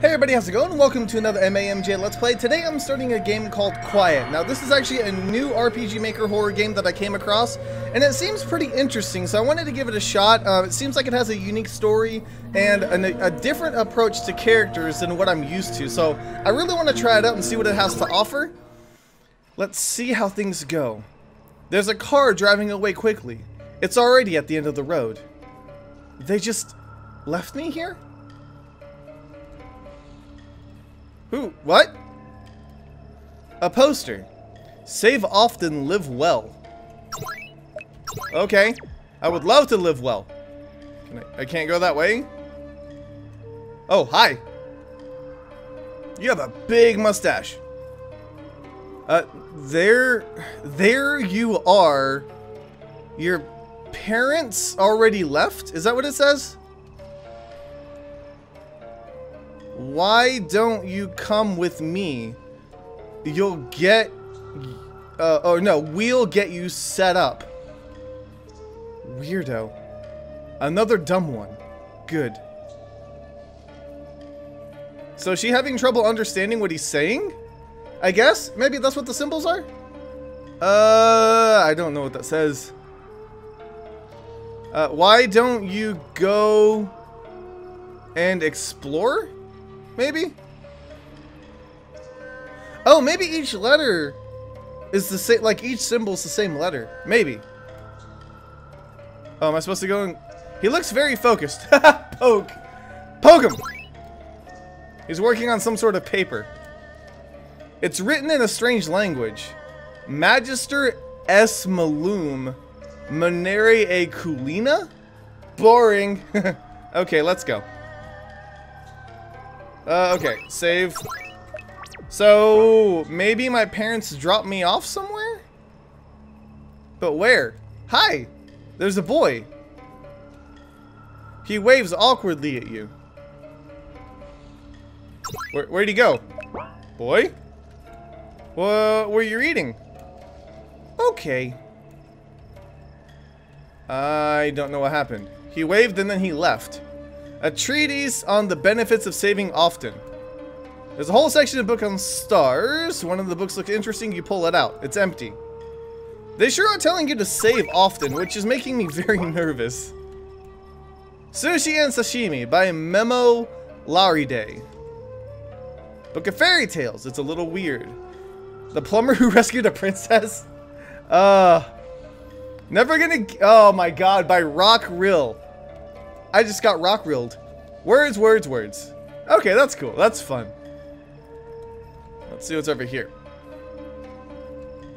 Hey everybody, how's it going? Welcome to another MAMJ Let's Play. Today I'm starting a game called Quiet. Now this is actually a new RPG Maker horror game that I came across, and it seems pretty interesting, so I wanted to give it a shot. Uh, it seems like it has a unique story and a, a different approach to characters than what I'm used to, so I really want to try it out and see what it has to offer. Let's see how things go. There's a car driving away quickly. It's already at the end of the road. They just left me here? Who? What? A poster. Save often, live well. Okay. I would love to live well. Can I, I can't go that way? Oh, hi. You have a big mustache. Uh, there, there you are. Your parents already left? Is that what it says? Why don't you come with me? You'll get... Uh, oh, no. We'll get you set up. Weirdo. Another dumb one. Good. So is she having trouble understanding what he's saying? I guess? Maybe that's what the symbols are? Uh, I don't know what that says. Uh, why don't you go and explore? Maybe? Oh, maybe each letter is the same, like each symbol is the same letter. Maybe. Oh, am I supposed to go and... He looks very focused. Poke. Poke him! He's working on some sort of paper. It's written in a strange language. Magister S. Malum. Monere e Culina? Boring. okay, let's go. Uh, okay, save. So, maybe my parents dropped me off somewhere? But where? Hi! There's a boy. He waves awkwardly at you. Where, where'd he go? Boy? What were you eating? Okay. I don't know what happened. He waved and then he left. A treatise on the benefits of saving often. There's a whole section of book on stars. One of the books looks interesting, you pull it out. It's empty. They sure are telling you to save often, which is making me very nervous. Sushi and Sashimi by Memo Laride. Book of Fairy Tales. It's a little weird. The plumber who rescued a princess? Uh, never gonna... Oh my god, by Rock Rill. I just got rock reeled. Words, words, words. Okay, that's cool. That's fun. Let's see what's over here.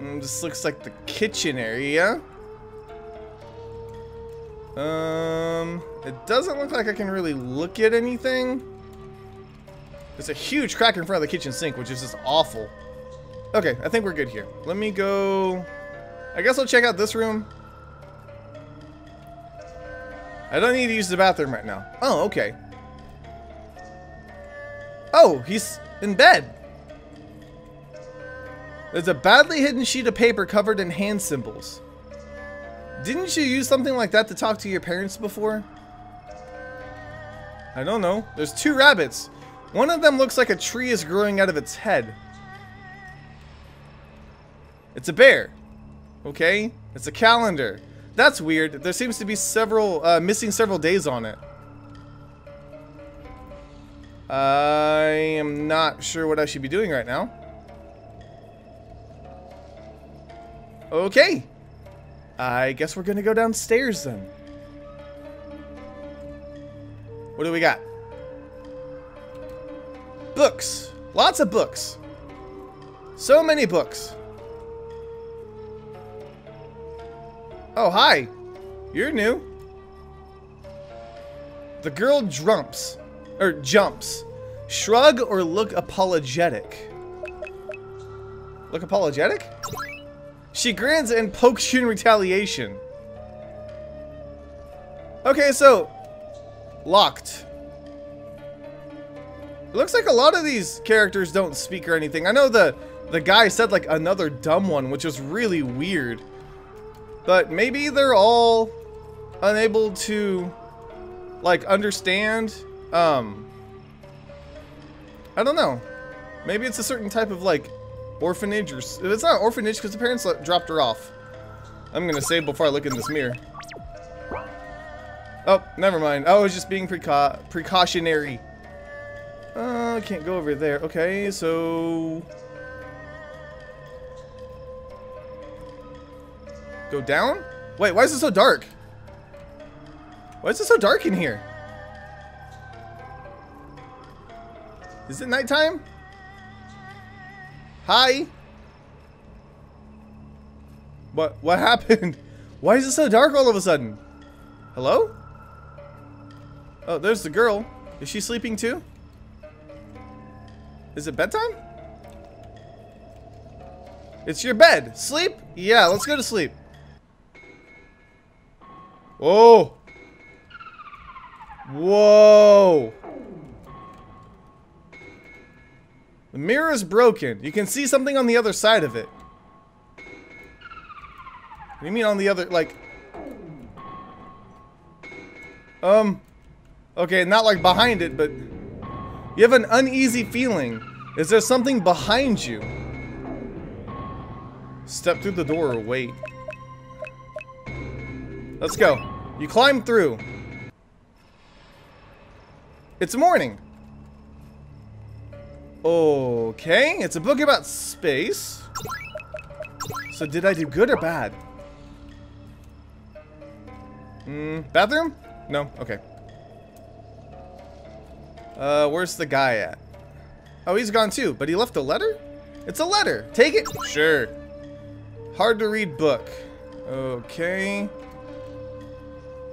Mm, this looks like the kitchen area. Um, it doesn't look like I can really look at anything. There's a huge crack in front of the kitchen sink, which is just awful. Okay, I think we're good here. Let me go... I guess I'll check out this room. I don't need to use the bathroom right now. Oh, okay. Oh, he's in bed. There's a badly hidden sheet of paper covered in hand symbols. Didn't you use something like that to talk to your parents before? I don't know. There's two rabbits. One of them looks like a tree is growing out of its head. It's a bear. Okay? It's a calendar. That's weird. There seems to be several, uh, missing several days on it. I am not sure what I should be doing right now. Okay. I guess we're gonna go downstairs then. What do we got? Books. Lots of books. So many books. Oh, hi. You're new. The girl jumps. Or jumps. Shrug or look apologetic. Look apologetic? She grins and pokes you in retaliation. Okay, so... Locked. It looks like a lot of these characters don't speak or anything. I know the, the guy said like another dumb one, which was really weird. But maybe they're all unable to, like, understand, um, I don't know. Maybe it's a certain type of like orphanage or s- it's not an orphanage because the parents dropped her off. I'm gonna save before I look in this mirror. Oh, never mind. Oh, I was just being precau precautionary. Uh, can't go over there. Okay, so go down. Wait, why is it so dark? Why is it so dark in here? Is it nighttime? Hi. What what happened? Why is it so dark all of a sudden? Hello? Oh, there's the girl. Is she sleeping too? Is it bedtime? It's your bed. Sleep? Yeah, let's go to sleep. Whoa. Whoa. The mirror is broken. You can see something on the other side of it. What do you mean on the other, like... Um... Okay, not like behind it, but... You have an uneasy feeling. Is there something behind you? Step through the door or wait. Let's go. You climb through. It's morning. Okay, it's a book about space. So did I do good or bad? Hmm, bathroom? No, okay. Uh, where's the guy at? Oh, he's gone too, but he left a letter? It's a letter. Take it? Sure. Hard to read book. Okay.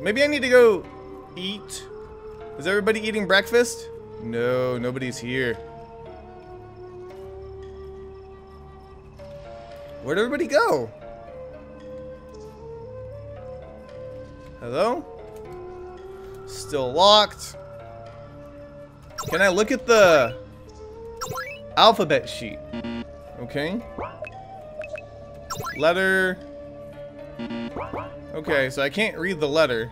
Maybe I need to go eat. Is everybody eating breakfast? No, nobody's here. Where'd everybody go? Hello? Still locked. Can I look at the alphabet sheet? Okay. Letter. Okay, so I can't read the letter.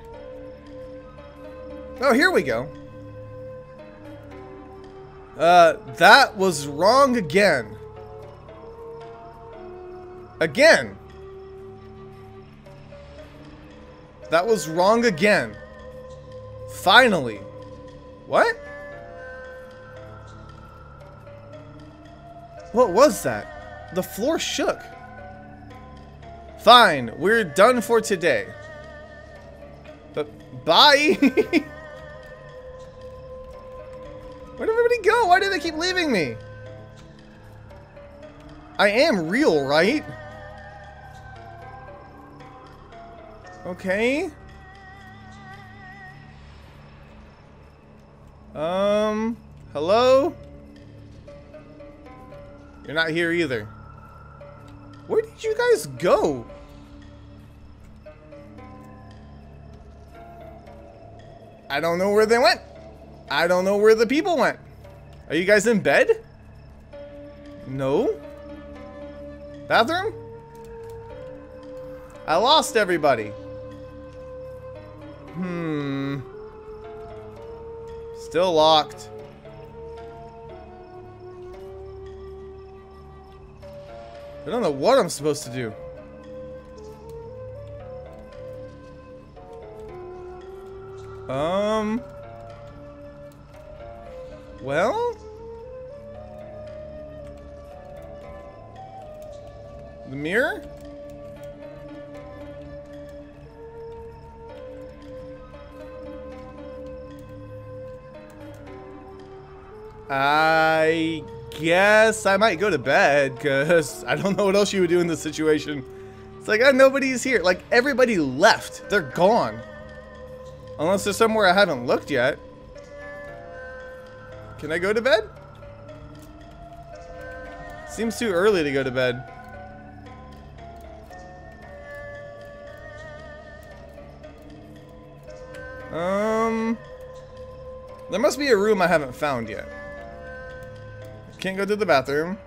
Oh, here we go. Uh, that was wrong again. Again. That was wrong again. Finally. What? What was that? The floor shook. Fine, we're done for today. But bye. Where'd everybody go? Why do they keep leaving me? I am real, right? Okay. Um, hello? You're not here either. Where did you guys go? I don't know where they went. I don't know where the people went. Are you guys in bed? No. Bathroom? I lost everybody. Hmm. Still locked. I don't know what I'm supposed to do. Um. Well. The mirror? I guess I might go to bed because I don't know what else you would do in this situation. It's like, oh, nobody's here. Like, everybody left. They're gone. Unless there's somewhere I haven't looked yet. Can I go to bed? Seems too early to go to bed. Um, there must be a room I haven't found yet. Can't go to the bathroom.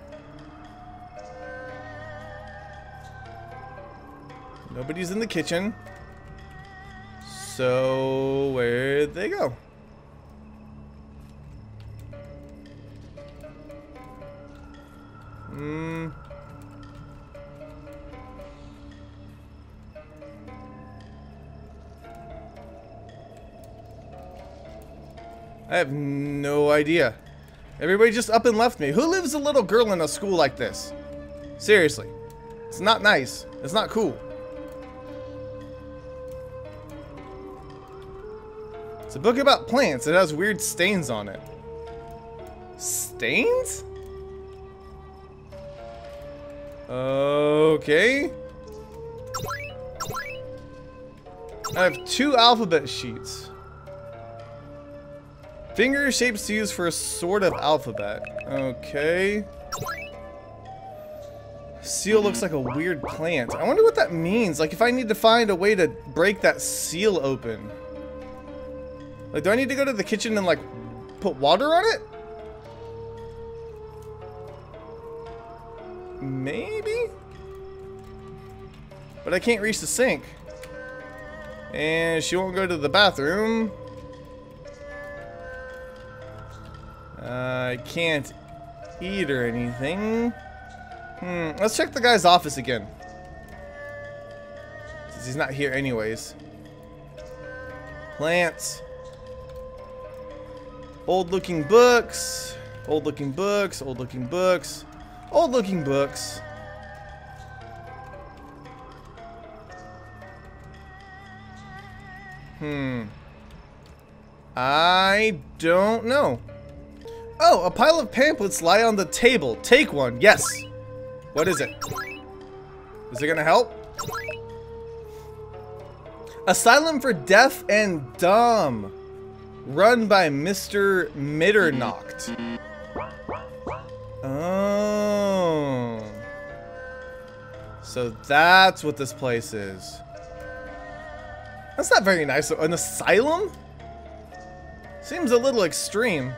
Nobody's in the kitchen. So, where'd they go? Hmm. I have no idea. Everybody just up and left me. Who lives a little girl in a school like this? Seriously. It's not nice. It's not cool. It's a book about plants. It has weird stains on it. Stains? Okay. I have two alphabet sheets. Finger shapes to use for a sort of alphabet. Okay. Seal looks like a weird plant. I wonder what that means. Like, if I need to find a way to break that seal open. Like, do I need to go to the kitchen and, like, put water on it? Maybe? But I can't reach the sink. And she won't go to the bathroom. Uh, I can't eat or anything. Hmm, let's check the guy's office again. Since he's not here anyways. Plants. Old looking books. Old looking books. Old looking books. Old looking books. Hmm. I don't know. Oh, a pile of pamphlets lie on the table. Take one. Yes. What is it? Is it gonna help? Asylum for Deaf and Dumb. Run by Mr. Mitternacht. Oh. So that's what this place is. That's not very nice. An asylum? Seems a little extreme.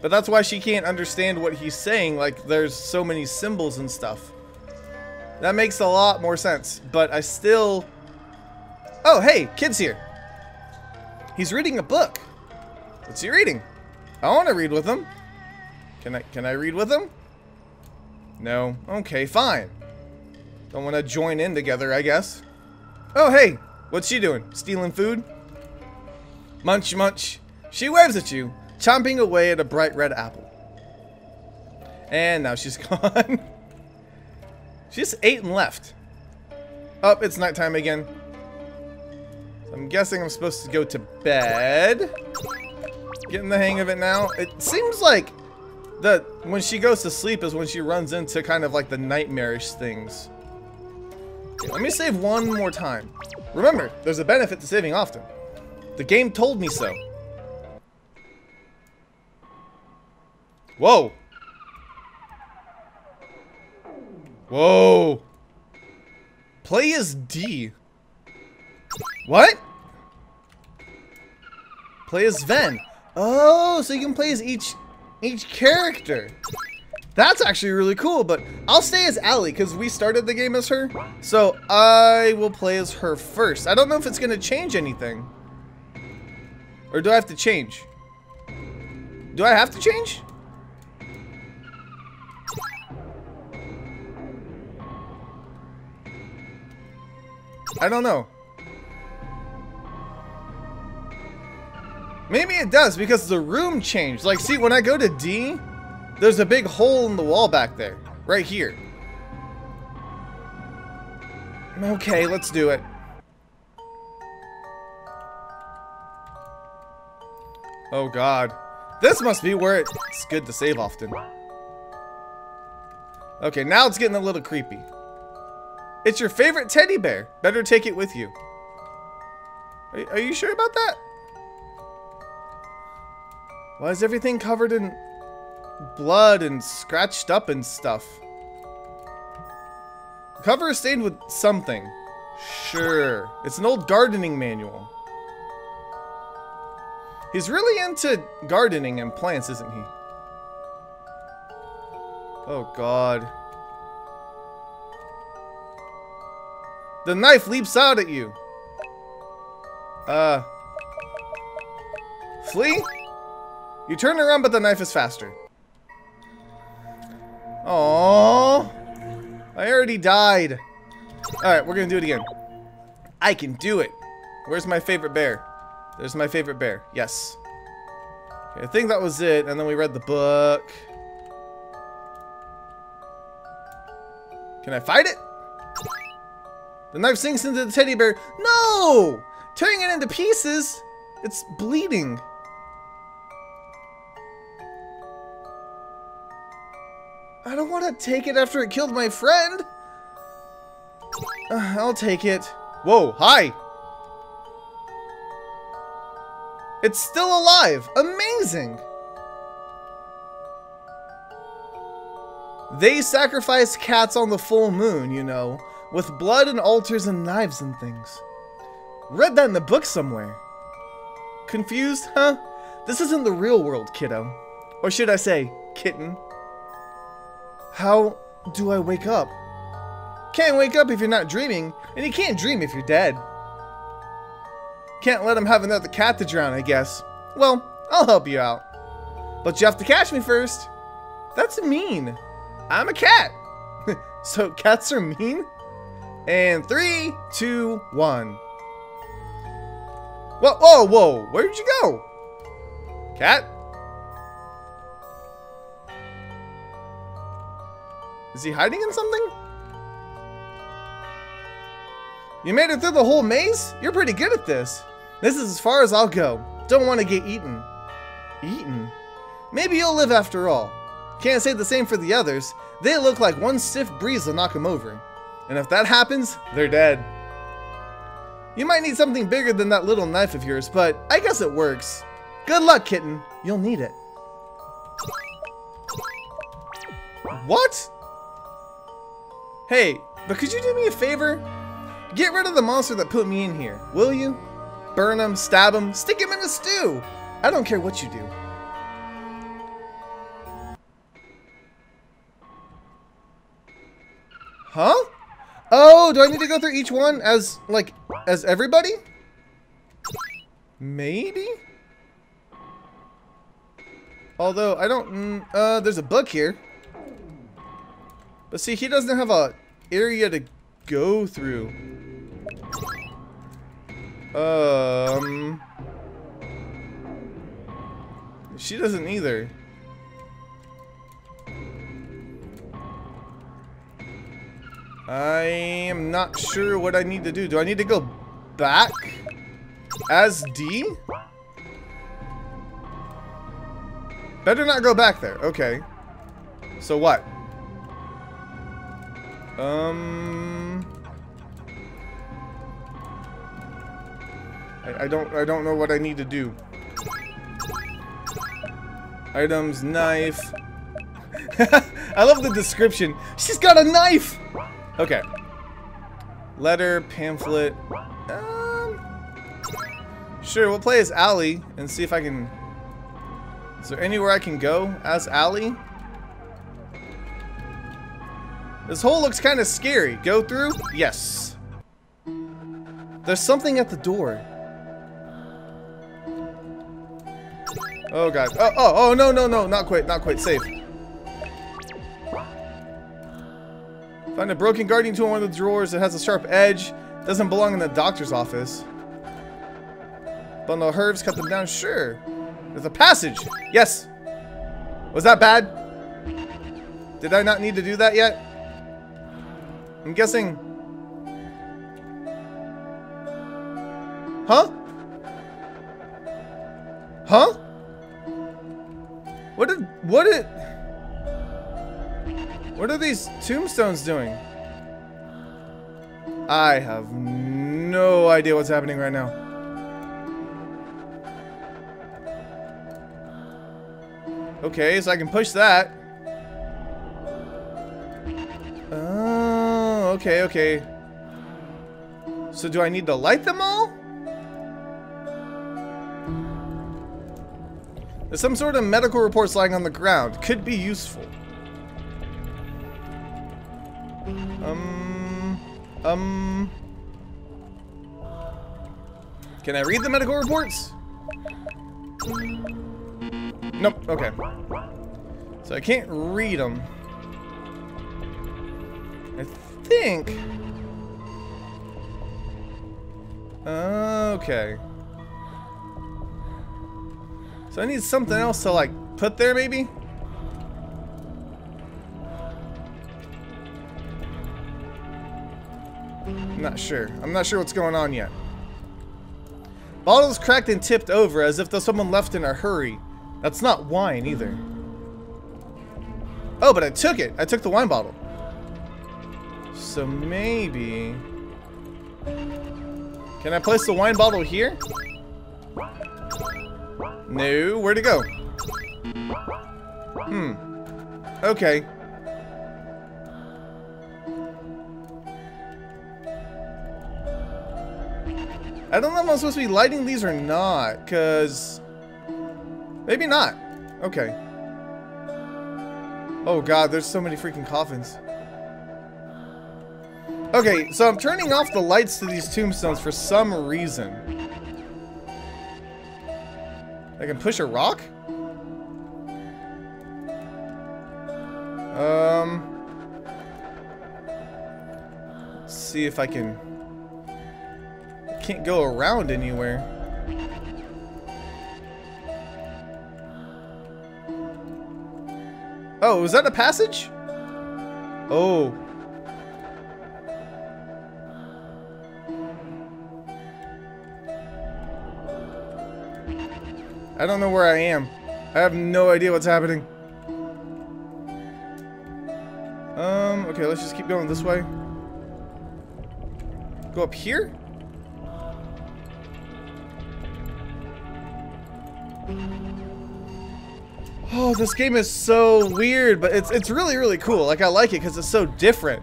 But that's why she can't understand what he's saying, like there's so many symbols and stuff. That makes a lot more sense, but I still... Oh, hey, kid's here. He's reading a book. What's he reading? I want to read with him. Can I, can I read with him? No. Okay, fine. Don't want to join in together, I guess. Oh, hey, what's she doing? Stealing food? Munch, munch. She waves at you, chomping away at a bright red apple. And now she's gone. she just ate and left. Oh, it's nighttime again. I'm guessing I'm supposed to go to bed. Getting the hang of it now. It seems like that when she goes to sleep is when she runs into kind of like the nightmarish things. Let me save one more time. Remember, there's a benefit to saving often. The game told me so. Whoa. Whoa. Play as D. What? Play as Ven. Oh, so you can play as each each character. That's actually really cool, but I'll stay as Allie because we started the game as her. So I will play as her first. I don't know if it's going to change anything. Or do I have to change? Do I have to change? I don't know. Maybe it does because the room changed. Like, see, when I go to D, there's a big hole in the wall back there. Right here. Okay, let's do it. Oh god. This must be where it's good to save often. Okay, now it's getting a little creepy. It's your favorite teddy bear. Better take it with you. Are, are you sure about that? Why is everything covered in blood and scratched up and stuff? The cover is stained with something. Sure. It's an old gardening manual. He's really into gardening and plants, isn't he? Oh, God. The knife leaps out at you. Uh. Flee? You turn around, but the knife is faster. Oh, I already died. Alright, we're gonna do it again. I can do it. Where's my favorite bear? There's my favorite bear. Yes. Okay, I think that was it, and then we read the book. Can I fight it? The knife sinks into the teddy bear. No! Tearing it into pieces. It's bleeding. I don't want to take it after it killed my friend. Uh, I'll take it. Whoa, hi! It's still alive! Amazing! They sacrifice cats on the full moon, you know, with blood and altars and knives and things. Read that in the book somewhere. Confused, huh? This isn't the real world, kiddo. Or should I say, kitten. How do I wake up? Can't wake up if you're not dreaming, and you can't dream if you're dead. Can't let him have another cat to drown, I guess. Well, I'll help you out. But you have to catch me first. That's mean. I'm a cat. so cats are mean? And three, two, one. Whoa, oh, whoa, whoa. Where'd you go? Cat? Is he hiding in something? You made it through the whole maze? You're pretty good at this. This is as far as I'll go. Don't want to get eaten. Eaten? Maybe you'll live after all. Can't say the same for the others. They look like one stiff breeze will knock them over. And if that happens, they're dead. You might need something bigger than that little knife of yours, but I guess it works. Good luck, kitten. You'll need it. What? Hey, but could you do me a favor? Get rid of the monster that put me in here, will you? Burn him, stab him, stick him in a stew. I don't care what you do. Huh? Oh, do I need to go through each one as, like, as everybody? Maybe? Although, I don't, mm, uh, there's a book here. But see, he doesn't have a area to go through. Um... She doesn't either. I am not sure what I need to do. Do I need to go back as D? Better not go back there. Okay. So what? Um... I, I don't I don't know what I need to do. Items, knife. I love the description. She's got a knife! Okay. Letter, pamphlet. Um, sure, we'll play as Allie and see if I can... Is there anywhere I can go as Allie? This hole looks kind of scary. Go through? Yes. There's something at the door. Oh god. Oh, oh, oh, no, no, no, not quite, not quite safe. Find a broken gardening tool in one of the drawers that has a sharp edge. Doesn't belong in the doctor's office. Bundle of herbs, cut them down, sure. There's a passage. Yes. Was that bad? Did I not need to do that yet? I'm guessing... Huh? Huh? What did... What did... What are these tombstones doing? I have no idea what's happening right now. Okay, so I can push that. Okay, okay. So do I need to light them all? There's some sort of medical reports lying on the ground. Could be useful. Um... Um... Can I read the medical reports? Nope, okay. So I can't read them. I think... Okay. So I need something else to like put there maybe? I'm not sure. I'm not sure what's going on yet. Bottle's cracked and tipped over as if someone left in a hurry. That's not wine either. Oh, but I took it. I took the wine bottle. So maybe... Can I place the wine bottle here? No, where'd it go? Hmm. Okay. I don't know if I'm supposed to be lighting these or not, because... Maybe not. Okay. Oh god, there's so many freaking coffins. Okay, so I'm turning off the lights to these tombstones for some reason. I can push a rock? Um... see if I can can't go around anywhere. Oh, was that a passage? Oh. I don't know where I am. I have no idea what's happening. Um, okay, let's just keep going this way. Go up here? Oh, this game is so weird, but it's it's really really cool. Like I like it because it's so different.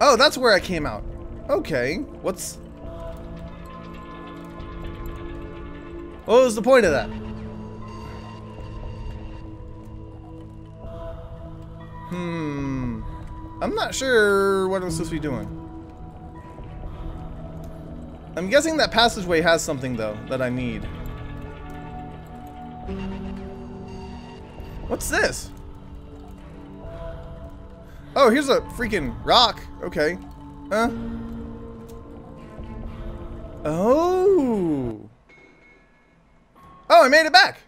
Oh, that's where I came out. Okay, what's what was the point of that? Hmm. I'm not sure what I'm supposed to be doing. I'm guessing that passageway has something though that I need. What's this? Oh, here's a freaking rock. Okay. Huh? Oh. Oh, I made it back.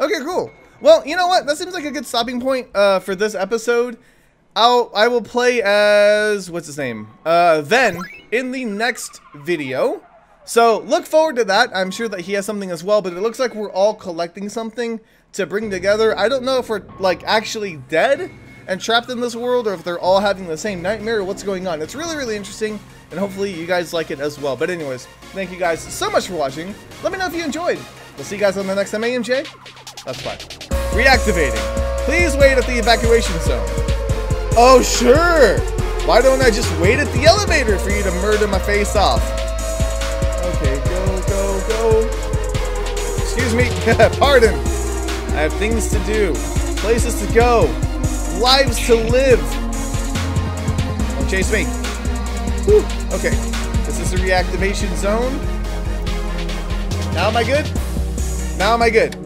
Okay, cool. Well, you know what? That seems like a good stopping point uh, for this episode. I'll I will play as what's his name? Uh, Ven in the next video. So look forward to that. I'm sure that he has something as well, but it looks like we're all collecting something to bring together. I don't know if we're like actually dead and trapped in this world or if they're all having the same nightmare or what's going on. It's really, really interesting and hopefully you guys like it as well. But anyways, thank you guys so much for watching. Let me know if you enjoyed. We'll see you guys on the next MAMJ. That's fine. Reactivating. Please wait at the evacuation zone. Oh, sure. Why don't I just wait at the elevator for you to murder my face off? Okay, go, go, go. Excuse me. Pardon. I have things to do, places to go, lives to live. Don't chase me. Whew. Okay, this is the reactivation zone. Now am I good? Now am I good?